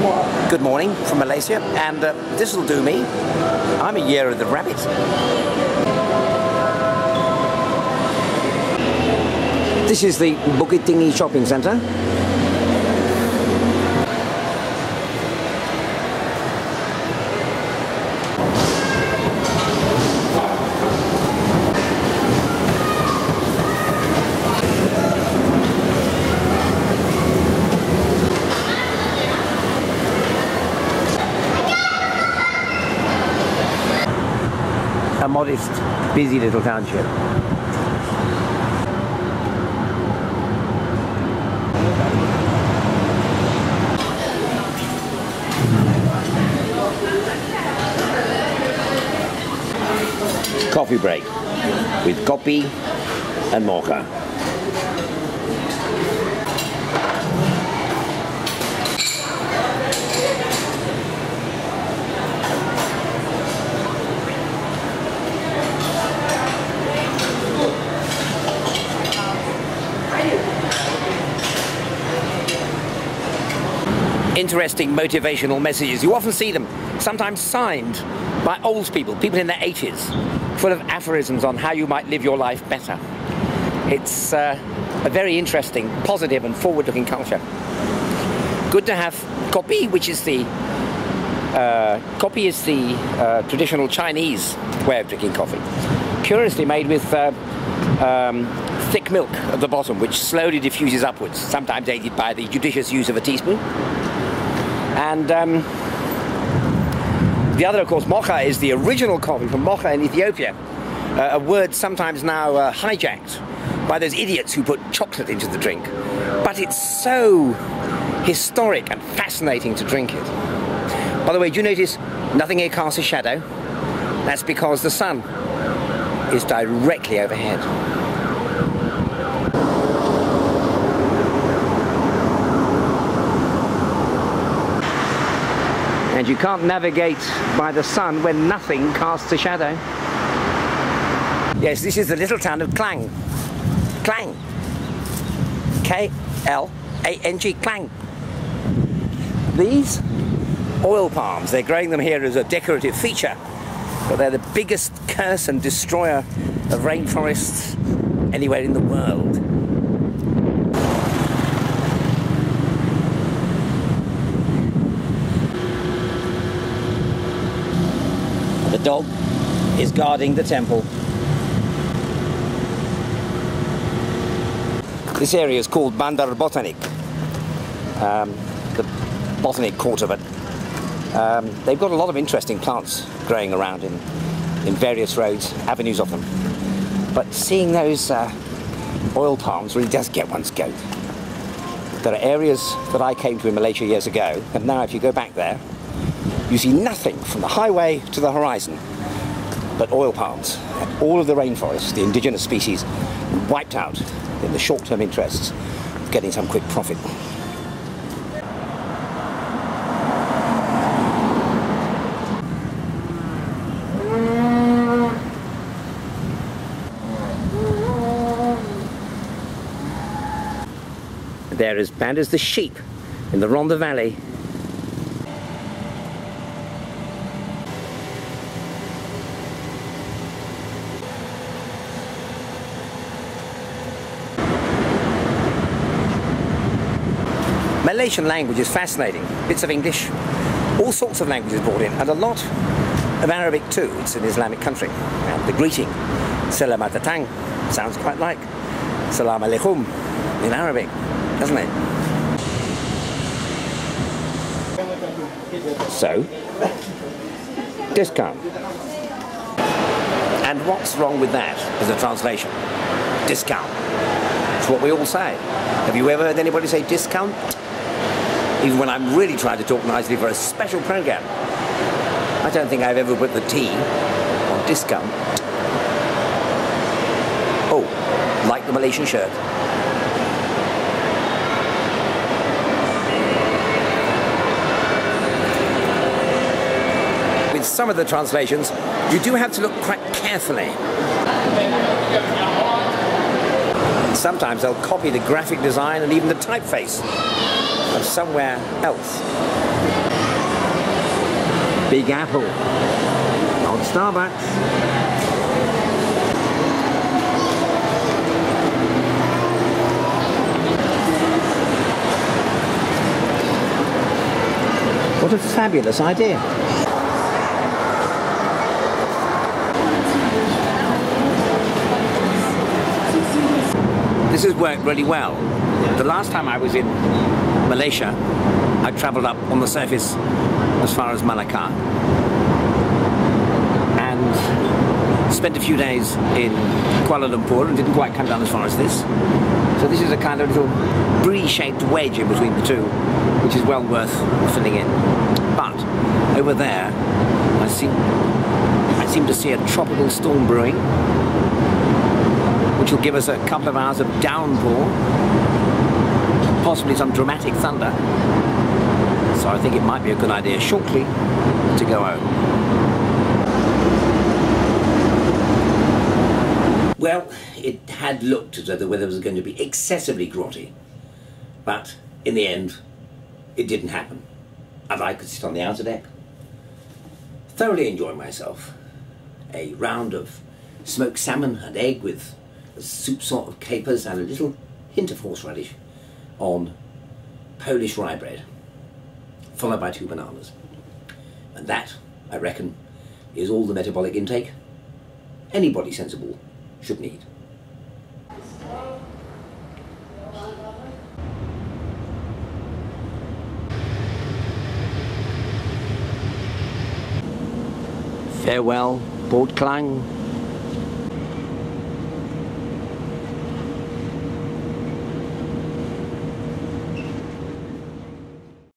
Good morning from Malaysia, and uh, this will do me. I'm a year of the rabbit. This is the Bukit Tinggi Shopping Centre. Modest, busy little township. Coffee break with kopi and mocha. Interesting motivational messages. You often see them, sometimes signed by old people, people in their 80s, full of aphorisms on how you might live your life better. It's uh, a very interesting, positive, and forward looking culture. Good to have kopi, which is the uh, kopi is the uh, traditional Chinese way of drinking coffee. Curiously made with uh, um, thick milk at the bottom, which slowly diffuses upwards, sometimes aided by the judicious use of a teaspoon. And um, the other, of course, mocha is the original coffee from mocha in Ethiopia, uh, a word sometimes now uh, hijacked by those idiots who put chocolate into the drink. But it's so historic and fascinating to drink it. By the way, do you notice nothing here casts a shadow? That's because the sun is directly overhead. And you can't navigate by the sun when nothing casts a shadow. Yes, this is the little town of Klang. Klang. K-L-A-N-G, Klang. These oil palms, they're growing them here as a decorative feature, but they're the biggest curse and destroyer of rainforests anywhere in the world. Dog is guarding the temple. This area is called Bandar Botanik, um, the botanic quarter of it. Um, they've got a lot of interesting plants growing around in, in various roads, avenues of them. But seeing those uh, oil palms really does get one's goat. There are areas that I came to in Malaysia years ago, and now if you go back there, you see nothing from the highway to the horizon but oil palms. All of the rainforest, the indigenous species, wiped out in the short-term interests of getting some quick profit. They're as bad as the sheep in the Rhondda Valley Malaysian language is fascinating. Bits of English, all sorts of languages brought in, and a lot of Arabic too. It's an Islamic country. And the greeting, Selamat datang, sounds quite like Salam alaikum in Arabic, doesn't it? So, discount. And what's wrong with that as a translation? Discount. It's what we all say. Have you ever heard anybody say discount? Even when I'm really trying to talk nicely for a special program. I don't think I've ever put the T on discount. Oh, like the Malaysian shirt. With some of the translations, you do have to look quite carefully. Sometimes they'll copy the graphic design and even the typeface of somewhere else. Big Apple. Old Starbucks. What a fabulous idea. This has worked really well. The last time I was in Malaysia, I travelled up on the surface as far as Malacca and spent a few days in Kuala Lumpur and didn't quite come down as far as this. So this is a kind of little brie-shaped wedge in between the two, which is well worth filling in. But over there, I seem, I seem to see a tropical storm brewing, which will give us a couple of hours of downpour, possibly some dramatic thunder. So I think it might be a good idea shortly to go home. Well, it had looked as though the weather was going to be excessively grotty, but in the end, it didn't happen, and I could sit on the outer deck, thoroughly enjoy myself. A round of smoked salmon and egg with a soup sort of capers and a little hint of horseradish on Polish rye bread, followed by two bananas. And that, I reckon, is all the metabolic intake anybody sensible should need. Farewell, Port Klang.